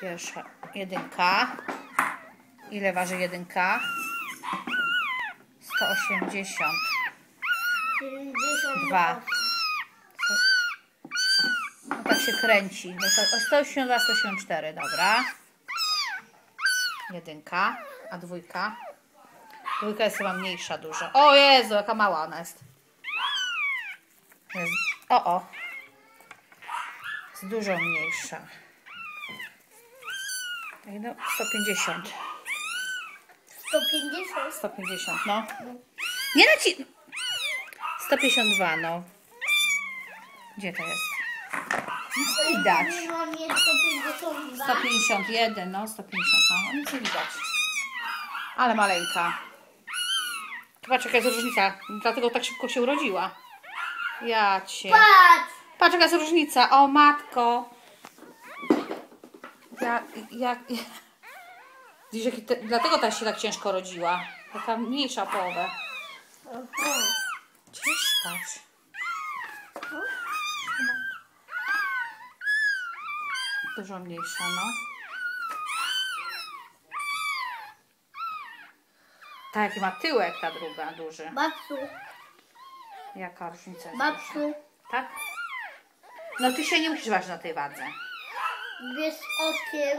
Pierwsza jedynka. Ile waży jedynka? 180. 72. Dwa. No tak się kręci. No to- o 182, 184, dobra. Jedynka, a dwójka? Dwójka jest chyba mniejsza dużo. O Jezu, jaka mała ona jest. jest o, o. Jest dużo mniejsza. Ej, No, 150. 150. 150, no. Nie naci... 152, no. Gdzie to jest? Nic nie widać. Nie mam 152. 151, no 150, no. Nic nie widać. Ale maleńka. Patrz jaka jest różnica. Dlatego tak szybko się urodziła. Ja cię. Patrz! Patrz jaka jest różnica. O matko. Ja, jak... Widzisz, jaki te, dlatego ta się tak ciężko rodziła. Taka mniejsza połowę. Cześć, patrz. Dużo mniejsza, no. Tak, jaki ma tyłek ta druga, duży. Babciu, Jaka różnica jest? babciu, Tak? No ty się nie musisz ważyć na tej wadze. this autumn.